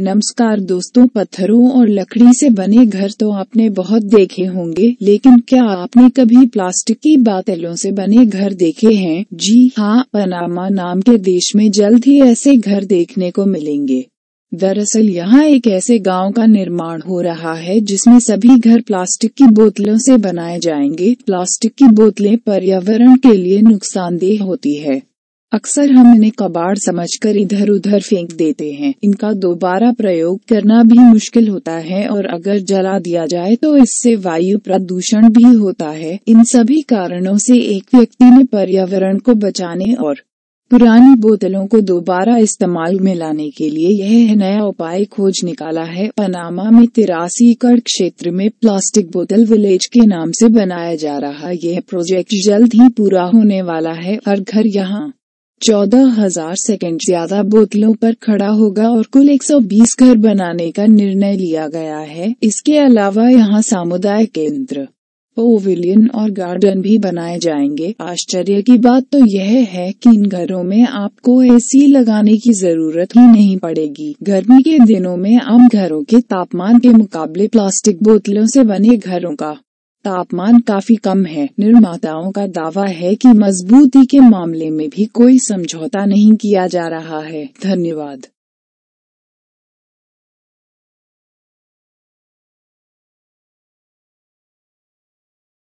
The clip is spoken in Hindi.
नमस्कार दोस्तों, पत्थरों और लकड़ी से बने घर तो आपने बहुत देखे होंगे, लेकिन क्या आपने कभी प्लास्टिक की बातलों से बने घर देखे हैं? जी हाँ पनामा नाम के देश में जल्द ही ऐसे घर देखने को मिलेंगे। दरअसल यहाँ एक ऐसे गाँव का निर्माण हो रहा है, जिसमें सभी घर प्लास्टिक की बोतलों से बनाए जाएँगे। प्लास्टिक की बोतलें पर्यावरण के लिए नुकसानदेह होती है। अक्सर हम इन्हें कबाड़ समझकर इधर उधर फेंक देते हैं। इनका दोबारा प्रयोग करना भी मुश्किल होता है और अगर जला दिया जाए तो इससे वायु प्रदूषण भी होता है। इन सभी कारणों से एक व्यक्ति ने पर्यावरण को बचाने और पुरानी बोतलों को दोबारा इस्तेमाल में लाने के लिए यह नया उपाय खोज निकाला है। पनामा में तिरासी एकड़ क्षेत्र में प्लास्टिक बोतल विलेज के नाम से बनाया जा रहा यह प्रोजेक्ट जल्द ही पूरा होने वाला है। हर घर यहाँ चौदह हज़ार सेकेंड ज़्यादा बोतलों पर खड़ा होगा और कुल 120 घर बनाने का निर्णय लिया गया है। इसके अलावा यहाँ सामुदायिक केंद्र, पोविलियन और गार्डन भी बनाए जाएँगे। आश्चर्य की बात तो यह है कि इन घरों में आपको एसी लगाने की ज़रूरत ही नहीं पड़ेगी। गर्मी के दिनों में आम घरों के तापमान के मुकाबले प्लास्टिक बोतलों से बने घरों का तापमान काफ़ी कम है। निर्माताओं का दावा है कि मजबूती के मामले में भी कोई समझौता नहीं किया जा रहा है। धन्यवाद।